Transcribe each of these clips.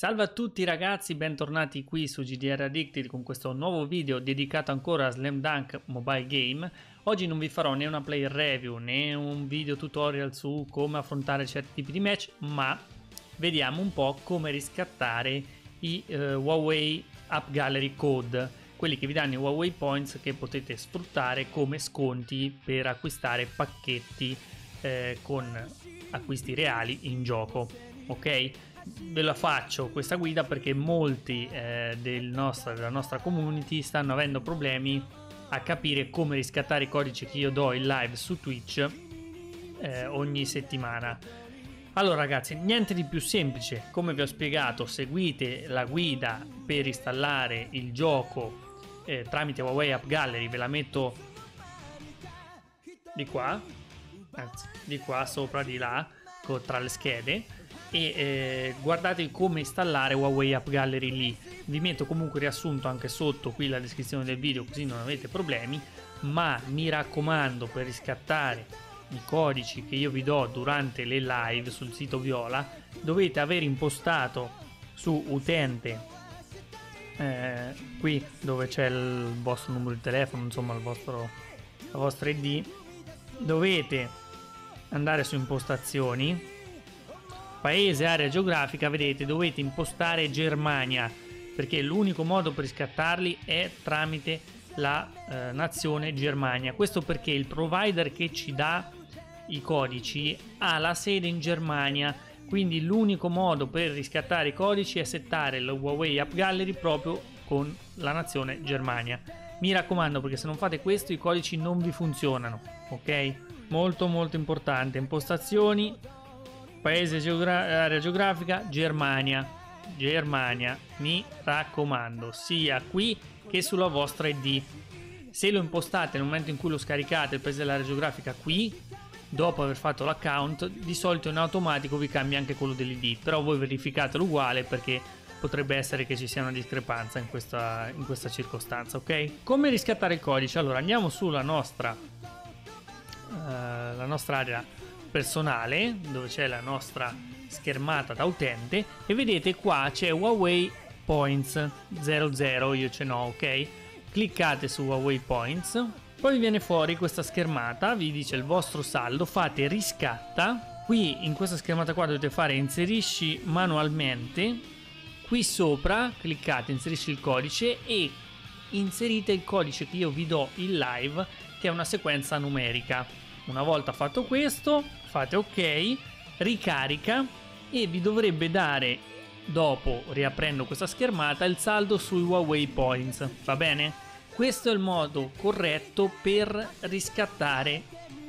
Salve a tutti ragazzi, bentornati qui su GDR Addicted con questo nuovo video dedicato ancora a Slam Dunk Mobile Game. Oggi non vi farò né una player review né un video tutorial su come affrontare certi tipi di match, ma vediamo un po' come riscattare i uh, Huawei App Gallery Code, quelli che vi danno i Huawei Points che potete sfruttare come sconti per acquistare pacchetti eh, con acquisti reali in gioco. Ok? Ve la faccio questa guida perché molti eh, del nostro, della nostra community stanno avendo problemi a capire come riscattare i codici che io do in live su Twitch eh, ogni settimana. Allora ragazzi, niente di più semplice, come vi ho spiegato, seguite la guida per installare il gioco eh, tramite Huawei App Gallery, ve la metto di qua, anzi di qua sopra di là, tra le schede e eh, guardate come installare Huawei App Gallery lì. Vi metto comunque riassunto anche sotto qui la descrizione del video così non avete problemi, ma mi raccomando per riscattare i codici che io vi do durante le live sul sito Viola dovete aver impostato su utente eh, qui dove c'è il vostro numero di telefono insomma il vostro, la vostra id dovete andare su impostazioni paese, area geografica, vedete, dovete impostare Germania, perché l'unico modo per riscattarli è tramite la eh, nazione Germania. Questo perché il provider che ci dà i codici ha la sede in Germania, quindi l'unico modo per riscattare i codici è settare il Huawei App Gallery proprio con la nazione Germania. Mi raccomando perché se non fate questo i codici non vi funzionano, ok? Molto molto importante, impostazioni, Paese geogra- area geografica Germania. Germania, mi raccomando, sia qui che sulla vostra ID. Se lo impostate nel momento in cui lo scaricate il paese dell'area geografica qui, dopo aver fatto l'account, di solito in automatico vi cambia anche quello dell'ID, però voi verificatelo uguale perché potrebbe essere che ci sia una discrepanza in questa, in questa circostanza, ok? Come riscattare il codice? Allora andiamo sulla nostra, uh, nostra area personale dove c'è la nostra schermata da utente e vedete qua c'è Huawei Points 00 io ce n'ho ok? Cliccate su Huawei Points poi vi viene fuori questa schermata vi dice il vostro saldo fate riscatta. Qui in questa schermata qua dovete fare inserisci manualmente. Qui sopra cliccate inserisci il codice e inserite il codice che io vi do in live che è una sequenza numerica una volta fatto questo fate ok, ricarica e vi dovrebbe dare dopo riaprendo questa schermata il saldo sui Huawei Points, va bene? Questo è il modo corretto per riscattare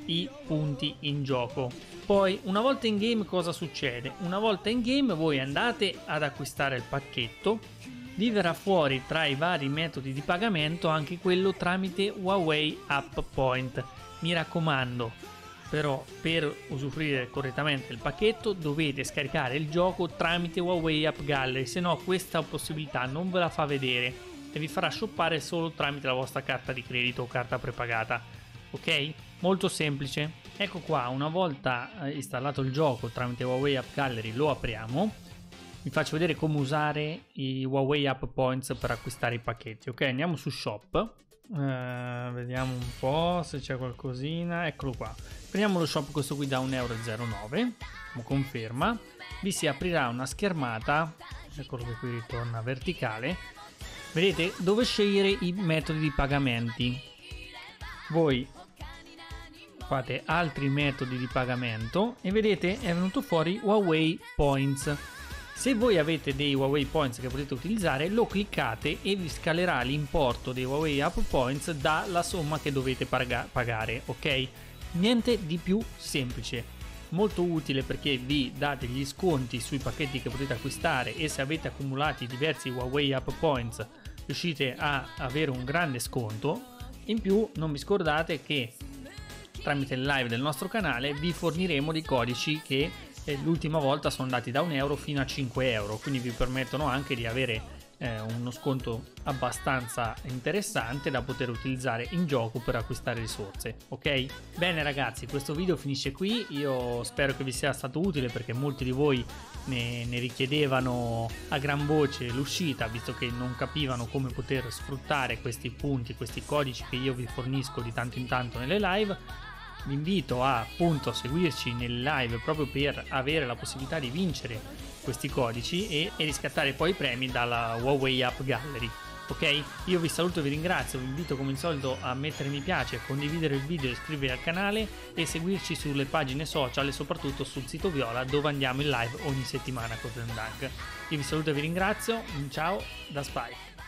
i punti in gioco. Poi una volta in game cosa succede? Una volta in game voi andate ad acquistare il pacchetto, vi verrà fuori tra i vari metodi di pagamento anche quello tramite Huawei App Point. Mi raccomando, però per usufruire correttamente del pacchetto dovete scaricare il gioco tramite Huawei App Gallery, se no questa possibilità non ve la fa vedere e vi farà shoppare solo tramite la vostra carta di credito o carta prepagata. Ok? Molto semplice. Ecco qua, una volta eh, installato il gioco tramite Huawei App Gallery lo apriamo. Vi faccio vedere come usare i Huawei App Points per acquistare i pacchetti. Ok, andiamo su Shop. Eh, vediamo un po' se c'è qualcosina. Eccolo qua Prendiamo lo shop questo qui da 1,09€, conferma, vi si aprirà una schermata, eccolo che qui ritorna verticale, vedete dove scegliere i metodi di pagamenti. Voi fate altri metodi di pagamento e vedete è venuto fuori Huawei Points. Se voi avete dei Huawei Points che potete utilizzare, lo cliccate e vi scalerà l'importo dei Huawei App Points dalla somma che dovete pagare, ok? Niente di più semplice. Molto utile perché vi dà degli sconti sui pacchetti che potete acquistare e se avete accumulati diversi Huawei App Points riuscite a avere un grande sconto. In più non vi scordate che tramite il live del nostro canale vi forniremo dei codici che eh, l'ultima volta sono andati da 1 euro fino a 5 euro, quindi vi permettono anche di avere eh, uno sconto abbastanza interessante da poter utilizzare in gioco per acquistare risorse ok? Bene ragazzi questo video finisce qui. Io spero che vi sia stato utile perché molti di voi ne, ne richiedevano a gran voce l'uscita visto che non capivano come poter sfruttare questi punti questi codici che io vi fornisco di tanto in tanto nelle live vi invito a appunto seguirci nelle live proprio per avere la possibilità di vincere questi codici e, e riscattare poi i premi dalla Huawei App Gallery. Ok? Io vi saluto e vi ringrazio, vi invito come al solito a mettere mi piace, condividere il video, iscrivervi al canale e seguirci sulle pagine social e soprattutto sul sito Viola dove andiamo in live ogni settimana con Dunk. Io vi saluto e vi ringrazio, ciao da Spike.